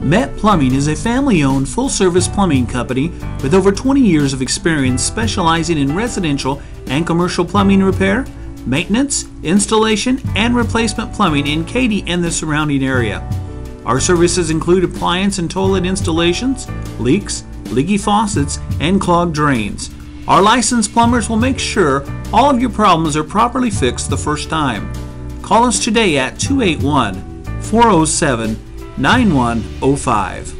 Met Plumbing is a family owned full service plumbing company with over 20 years of experience specializing in residential and commercial plumbing repair, maintenance, installation, and replacement plumbing in Katy and the surrounding area. Our services include appliance and toilet installations, leaks, leaky faucets, and clogged drains. Our licensed plumbers will make sure all of your problems are properly fixed the first time. Call us today at 281 407 9105.